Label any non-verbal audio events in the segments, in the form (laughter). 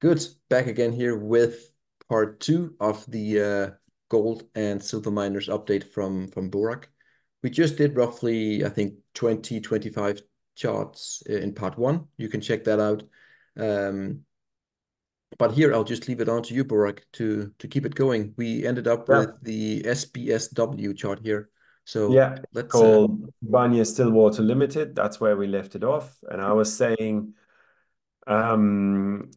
Good. Back again here with part two of the uh, gold and silver miners update from from Burak. We just did roughly, I think, 20, 25 charts in part one. You can check that out. Um, but here I'll just leave it on to you, Burak, to to keep it going. We ended up Yeah. with the SBSW chart here. So Yeah, let's uh, called Banya Stillwater Limited. That's where we left it off. And I was saying, um,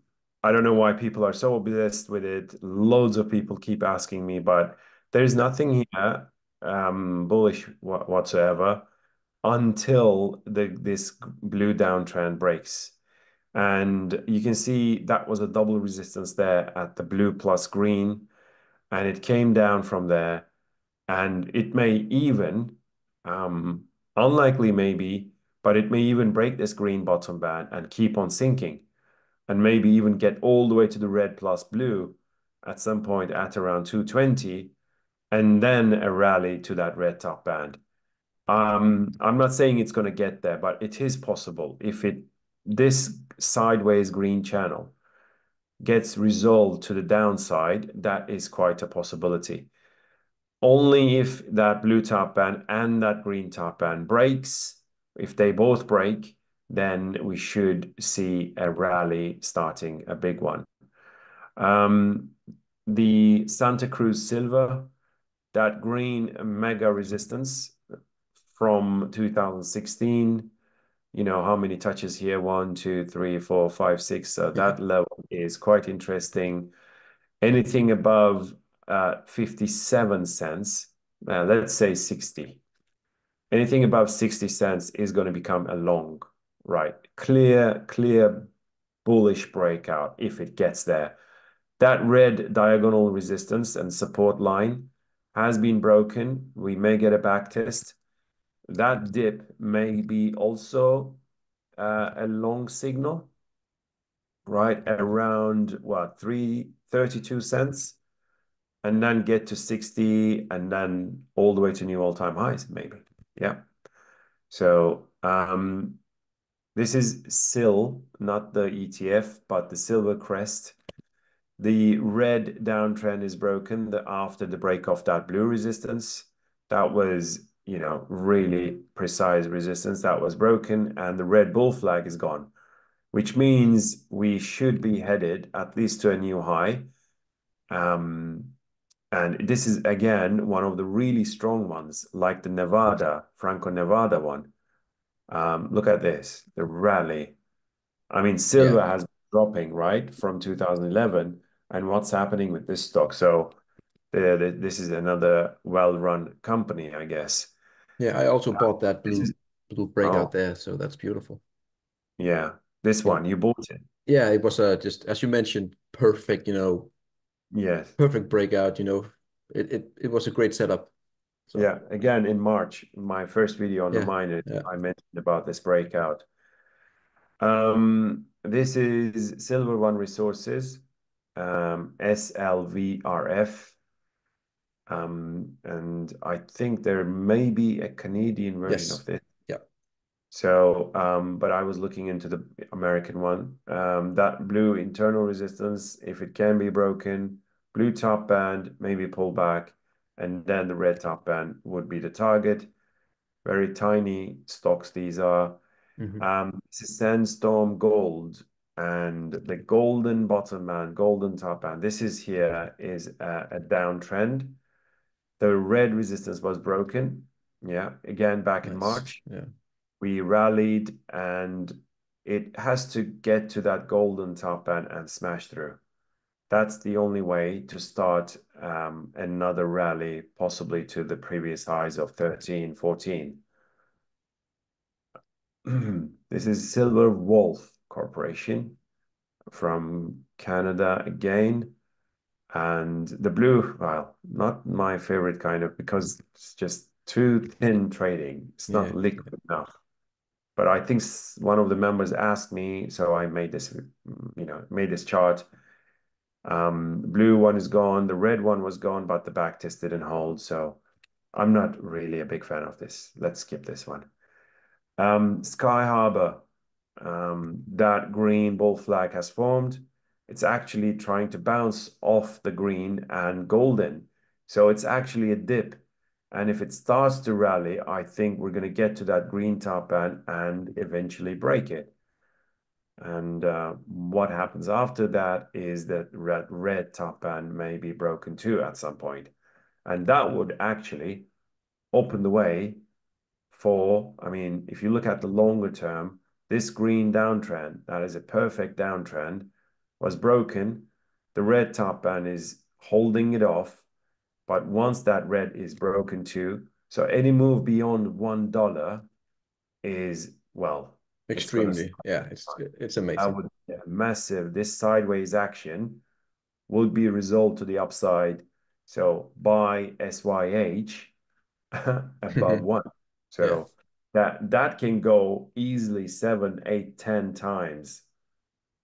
I don't know why people are so obsessed with it. Loads of people keep asking me, but there's nothing here um, bullish wha- whatsoever until the this blue downtrend breaks. And you can see that was a double resistance there at the blue plus green, and it came down from there. And it may even, um, unlikely maybe, but it may even break this green bottom band and keep on sinking and maybe even get all the way to the red plus blue at some point at around 220 and then a rally to that red top band. Um, I'm not saying it's going to get there, but it is possible if it this sideways green channel gets resolved to the downside, that is quite a possibility. Only if that blue top band and that green top band breaks, if they both break, then we should see a rally starting, a big one. Um, the Santa Cruz Silver, that green mega resistance from 2016, you know, how many touches here? One, two, three, four, five, six. So that level is quite interesting. Anything above uh, 57 cents, uh, let's say 60. Anything above 60 cents is going to become a long, right? Clear, clear bullish breakout if it gets there. That red diagonal resistance and support line has been broken. We may get a back test. That dip may be also uh, a long signal, right? Around what, 332 cents, and then get to 60 and then all the way to new all-time highs, maybe. Yeah. So um, this is SIL, not the ETF, but the SilverCrest. The red downtrend is broken after the break of that blue resistance. That was, you know, really precise resistance that was broken, and the red bull flag is gone, which means we should be headed at least to a new high. Um, and this is again one of the really strong ones, like the Nevada, Franco-Nevada one. Um, look at this, the rally. I mean, silver Yeah. has been dropping, right, from 2011, and what's happening with this stock? So the, this is another well-run company, I guess. Yeah, I also bought that blue is blue breakout oh there, so that's beautiful. yeah, this one you bought it. Yeah, it was uh, just as you mentioned, perfect, you know, Yes. perfect breakout, you know. It it it was a great setup. So Yeah. Again, in March, my first video on the yeah, miners, yeah. I mentioned about this breakout. Um, this is Silver One Resources, um, SLVRF. Um, and I think there may be a Canadian version Yes. of this. Yeah. So, um, but I was looking into the American one. Um, that blue internal resistance, if it can be broken, blue top band, maybe pull back, and then the red top band would be the target. Very tiny stocks these are. Mhm. Um, this is Sandstorm Gold and the golden bottom band, golden top band. This is here is a, a downtrend. The red resistance was broken. Yeah, again back in March. Yeah. We rallied and it has to get to that golden top band and smash through. That's the only way to start um, another rally, possibly to the previous highs of 13, 14. (clears throat) This is Silver Wolf Corporation from Canada again. And the blue, well, not my favorite kind of because it's just too thin trading. It's Yeah. not liquid enough. But I think one of the members asked me, so I made this, you know, made this chart. Um, blue one is gone, the red one was gone, but the back test didn't hold. So I'm not really a big fan of this. Let's skip this one. Um, Skyharbour, um, that green bull flag has formed. it's actually trying to bounce off the green and golden. So it's actually a dip. And if it starts to rally, I think we're going to get to that green top band and eventually break it. And uh, what happens after that is that red, red top band may be broken too at some point. And that would actually open the way for, I mean, if you look at the longer term, this green downtrend, that is a perfect downtrend, was broken. The red top band is holding it off. But once that red is broken too, so any move beyond $1 is, well, extremely. Yeah, it's it's amazing. Would, yeah, massive. This sideways action would be a result to the upside. So buy SYH (laughs) above (laughs) one. So yeah. that that can go easily seven, eight, ten times.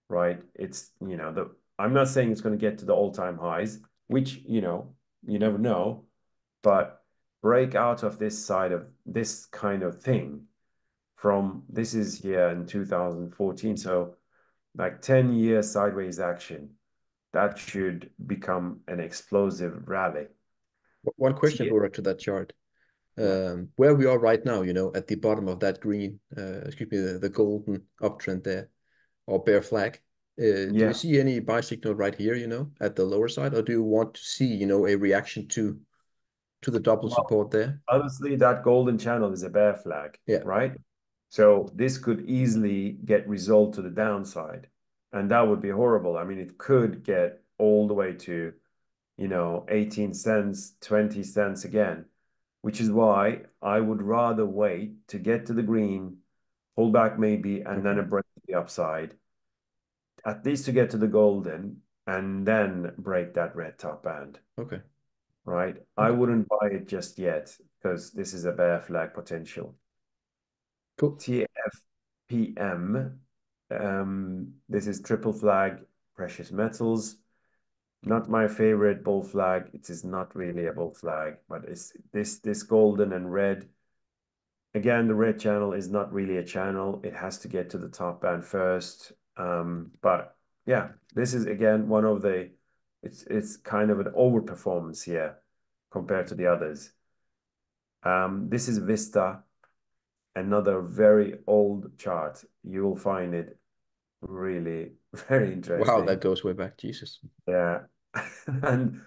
Right. It's you know, the I'm not saying it's going to get to the all-time highs, which you know, you never know, but break out of this side of this kind of thing from this is here in 2014. So like 10 years sideways action, that should become an explosive rally. One question, Laura, to that chart. Um, where we are right now, you know, at the bottom of that green, uh, excuse me, the, the golden uptrend there, or bear flag. Uh, yeah. Do you see any buy signal right here, you know, at the lower side, or do you want to see, you know, a reaction to to the double well, support there? Obviously, that golden channel is a bear flag, yeah. right? So this could easily get resolved to the downside. And that would be horrible. I mean, it could get all the way to, you know, 18 cents, 20 cents again, which is why I would rather wait to get to the green, pull back maybe, and then a break to the upside, at least to get to the golden and then break that red top band. Okay. Right. Okay. I wouldn't buy it just yet because this is a bear flag potential. Cool. TFPM. Um, this is triple flag precious metals. Not my favorite bull flag. It is not really a bull flag, but it's this this golden and red. Again, the red channel is not really a channel. It has to get to the top band first. Um, but yeah, this is again one of the it's it's kind of an overperformance here compared to the others. Um, this is Vista another very old chart. You will find it really (laughs) very interesting. Wow, that goes way back. Jesus. Yeah. (laughs) and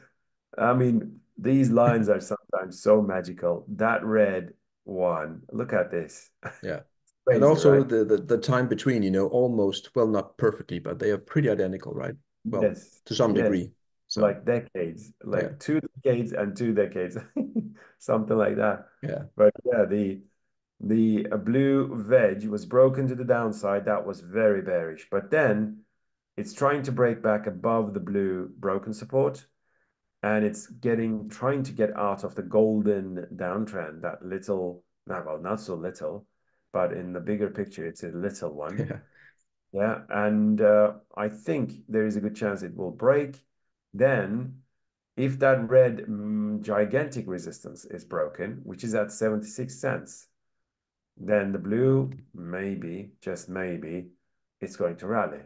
I mean, these lines are sometimes so magical. That red one, look at this. (laughs) Yeah. And also right? the, the the time between, you know, almost well, not perfectly, but they are pretty identical, right? Well, yes. to some yes. degree. So like decades, like yeah. two decades and two decades, something like that. Yeah. But yeah, the the blue veg was broken to the downside. That was very bearish. But then it's trying to break back above the blue broken support. And it's getting trying to get out of the golden downtrend, that little, well, not so little, but in the bigger picture, it's a little one. (laughs) Yeah. Yeah. And uh, I think there is a good chance it will break. Then, if that red mm, gigantic resistance is broken, which is at 76 cents, then the blue, maybe, just maybe, it's going to rally.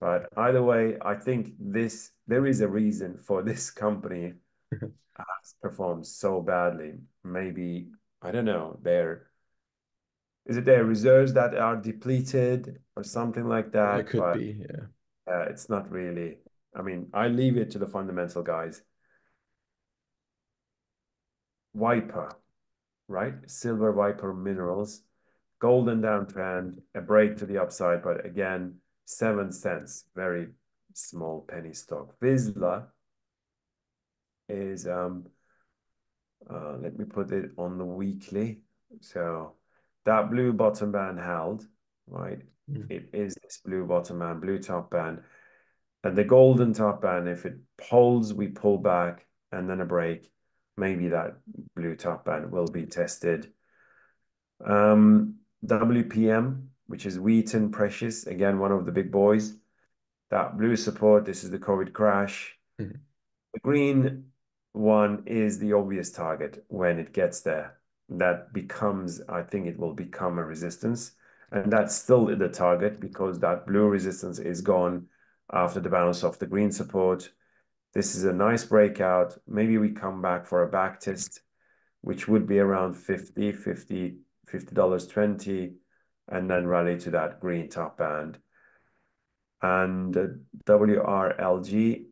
But either way, I think this there is a reason for (laughs) this company (laughs) has performed so badly. Maybe I don't know. Their is it their reserves that are depleted or something like that? It could but, be, yeah. Uh, it's not really. I mean, I leave it to the fundamental guys. Viper right? Silver Viper Minerals, golden downtrend, a break to the upside, but again, seven cents, very small penny stock. Vizsla is, um, uh, let me put it on the weekly. So that blue bottom band held, right? Mm. It is this blue bottom band, blue top band. And the golden top band, if it holds, we pull back and then a break maybe that blue top band will be tested. Um, WPM, which is Wheaton Precious, again, one of the big boys. That blue support, this is the COVID crash. Mm -hmm. The green one is the obvious target when it gets there. That becomes, I think it will become a resistance. And that's still the target because that blue resistance is gone after the bounce off the green support. This is a nice breakout. Maybe we come back for a back test, which would be around 50, 50, $50.20, and then rally to that green top band. And the WRLG,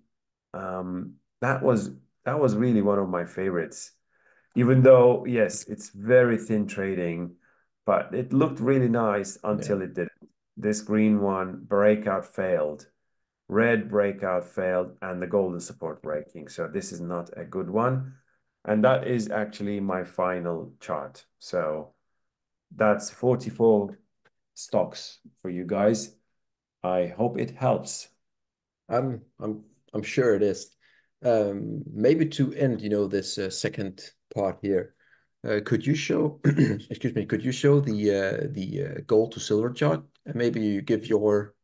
um, that was that was really one of my favorites. Even though, yes, it's very thin trading, but it looked really nice until yeah. it didn't. This green one breakout failed red breakout failed and the golden support breaking. So this is not a good one. And that is actually my final chart. So that's 44 stocks for you guys. I hope it helps. I'm I'm I'm sure it is. Um, maybe to end, you know, this uh, second part here, uh, could you show, (clears throat) excuse me, could you show the uh, the uh, gold to silver chart and maybe you give your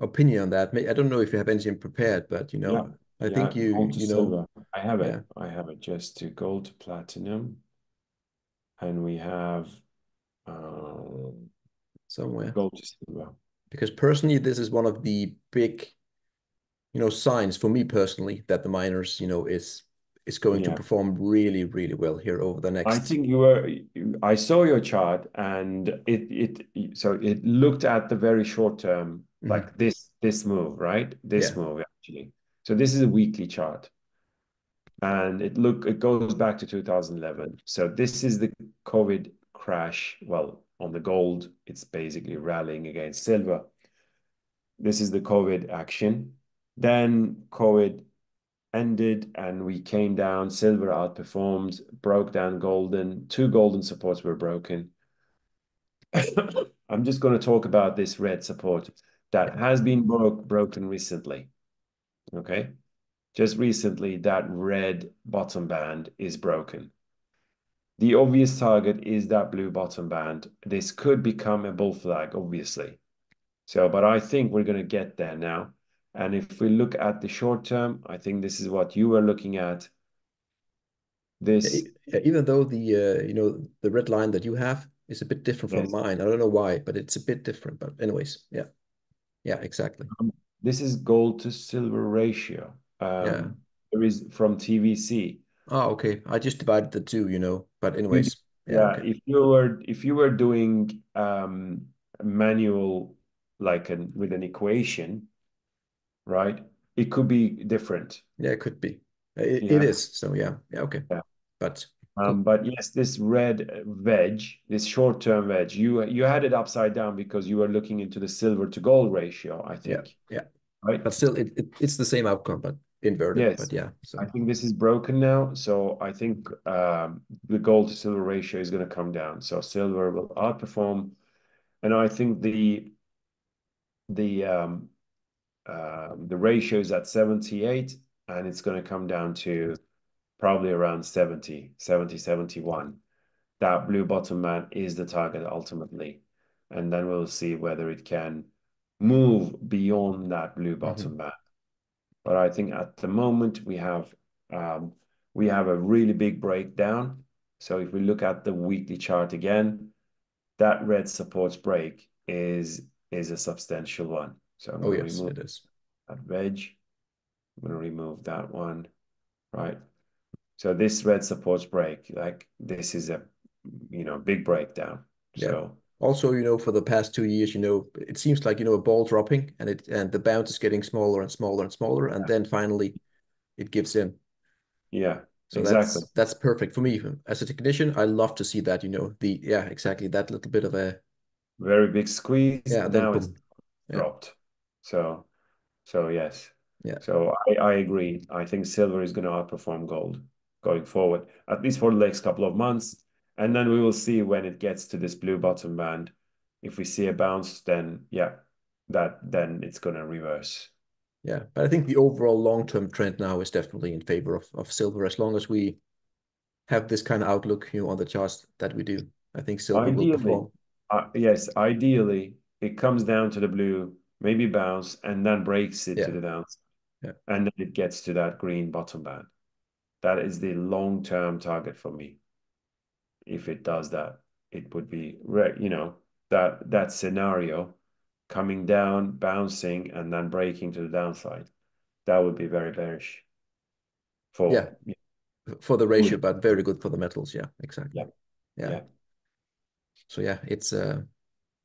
opinion on that. I don't know if you have anything prepared, but you know, yeah. I yeah, think you you know. Silver. I have it. Yeah. I have it just to gold to platinum, and we have um, somewhere gold to silver. Because personally, this is one of the big, you know, signs for me personally that the miners, you know, is is going to perform really, really well here over the next. I think you were. I saw your chart, and it it so it looked at the very short term mm-hmm. like this this move, right? This yeah. move actually. So this is a weekly chart. And it look it goes back to 2011. So this is the COVID crash. Well, on the gold, it's basically rallying against silver. This is the COVID action. Then COVID ended and we came down. Silver outperformed, broke down golden. Two golden supports were broken. (coughs) I'm just going to talk about this red support that has been broke, broken recently. Okay. Just recently, that red bottom band is broken. The obvious target is that blue bottom band. This could become a bull flag, obviously. So, but I think we're going to get there now. And if we look at the short term, I think this is what you were looking at. This, even though the uh, you know the red line that you have is a bit different yes. from mine. I don't know why, but it's a bit different. But anyways, yeah. Yeah, exactly. Um, this is gold to silver ratio. Um, yeah. There is from TVC. Oh, okay. I just divided the two, you know. But anyways, yeah. yeah okay. If you were if you were doing um manual like an with an equation, right? It could be different. Yeah, it could be. It, yeah. it is. So yeah, yeah, okay. Yeah. But um, but yes, this red veg, this short-term veg, you you had it upside down because you were looking into the silver to gold ratio, I think. Yeah, yeah. Right. But still, it, it it's the same outcome, but inverted. Yes. But yeah. So I think this is broken now. So I think um, the gold to silver ratio is going to come down. So silver will outperform, and I think the the um, uh, the ratio is at 78 and it's going to come down to probably around 70, 70, 71. That blue bottom band is the target ultimately. And then we'll see whether it can move beyond that blue bottom mm -hmm. band. But I think at the moment we have um, we have a really big breakdown. So if we look at the weekly chart again, that red supports break is is a substantial one. So I'm oh yes, it is. That veg. I'm going to remove that one, right? So this red supports break, like this is a you know big breakdown. Yeah. So also, you know, for the past two years, you know, it seems like you know a ball dropping and it and the bounce is getting smaller and smaller and smaller, and then finally it gives in. Yeah. So exactly. that's that's perfect for me as a technician. I love to see that, you know, the yeah, exactly that little bit of a very big squeeze. Yeah, now it's dropped. Yeah. So so yes. Yeah. So I, I agree. I think silver is going to outperform gold going forward, at least for the next couple of months. And then we will see when it gets to this blue bottom band. If we see a bounce, then yeah, that then it's going to reverse. Yeah, but I think the overall long-term trend now is definitely in favor of, of silver as long as we have this kind of outlook, you know, on the charts that we do. I think silver ideally, will perform. Uh, yes, ideally, it comes down to the blue, maybe bounce, and then breaks it yeah. to the downside. Yeah. And then it gets to that green bottom band. That is the long-term target for me. If it does that, it would be, you know, that that scenario coming down, bouncing, and then breaking to the downside. That would be very bearish for yeah for the ratio, but very good for the metals. Yeah, exactly. Yeah. Yeah. Yeah. So yeah, it's uh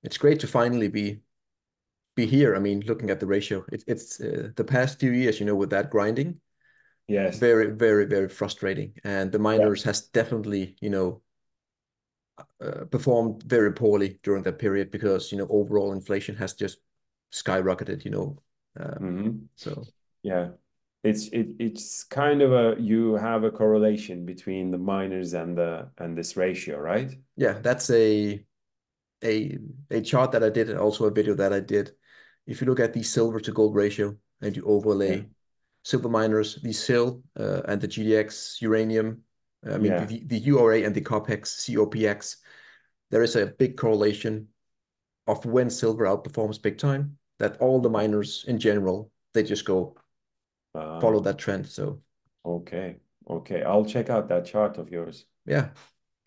it's great to finally be be here. I mean, looking at the ratio, it, it's uh, the past few years, you know, with that grinding, Yes. very, very, very frustrating. And the miners has definitely, you know, uh, performed very poorly during that period because, you know, overall inflation has just skyrocketed, you know. Uh, Mhm. so Yeah. It's it it's kind of a you have a correlation between the miners and the and this ratio, right? yeah, that's a a a chart that I did and also a video that I did. If you look at the silver to gold ratio and you overlay Yeah. Silver miners, the SIL uh, and the GDX uranium, I mean Yeah. the, the URA and the COPEX, COPX, there is a big correlation of when silver outperforms big time, that all the miners in general, they just go Uh, follow that trend. So okay. Okay. I'll check out that chart of yours. yeah,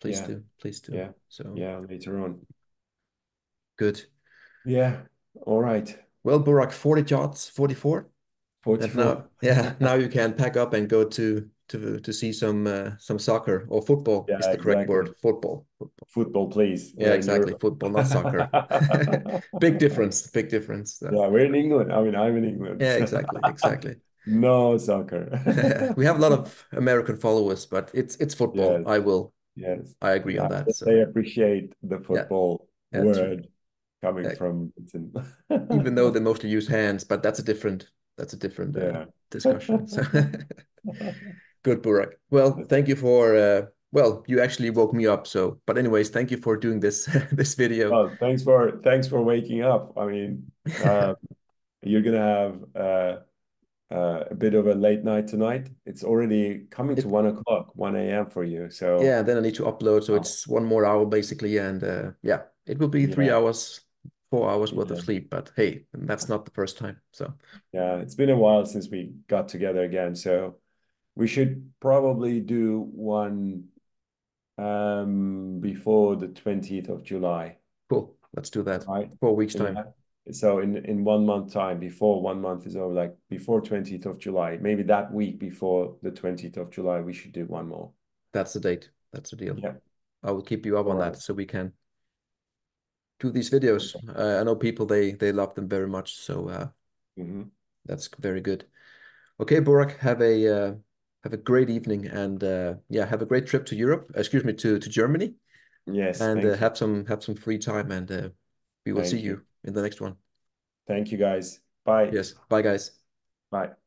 please Yeah. do, please do. Yeah. So Yeah, later on. good. Yeah. All right. Well, Burak, 40 charts, 44. 44. now, yeah, now you can pack up and go to to to see some uh, some soccer or football Yeah, is the correct exactly. word. Football. Football. Football, please. Yeah, exactly. Europe. Football, not soccer. (laughs) Big difference. Big difference. So, Yeah, we're in England. I mean, I'm in England. yeah, exactly, exactly. (laughs) No soccer. (laughs) we have a lot of American followers, but it's it's football. Yes. I will. Yes. I agree on that. So They appreciate the football Yeah, word coming Yeah. from even though they mostly use hands, but that's a different that's a different uh, Yeah. discussion. So (laughs) (laughs) good, Burak. Well, thank you for uh, well, you actually woke me up. So, but anyways, thank you for doing this (laughs) this video. Thanks for thanks for waking up. I mean, uh, you're gonna have uh, uh, a bit of a late night tonight. It's already coming to It- one o'clock, one a.m. for you. So Yeah, then I need to upload, so Oh. it's one more hour basically, and uh, yeah, it will be three Yeah. hours, four hours worth of sleep. But hey, that's not the first time. So yeah, it's been a while since we got together again. So we should probably do one um before the 20th of July, cool. Let's do that. right? Four weeks time. Yeah. So in in one month time, before one month is over, like before 20th of July, maybe that week before the 20th of July, we should do one more. That's the date. That's the deal. Yeah. I will keep you up on that so we can do these videos. Uh, I know people they they love them very much, so uh, Mhm. that's very good. Okay, Burak, have a uh, have a great evening and uh, yeah, have a great trip to Europe. Excuse me, to to Germany, Yes, and uh, have some have some free time, and uh, we will Thank see you. you in the next one. Thank you, guys. Bye. Yes, bye, guys. Bye.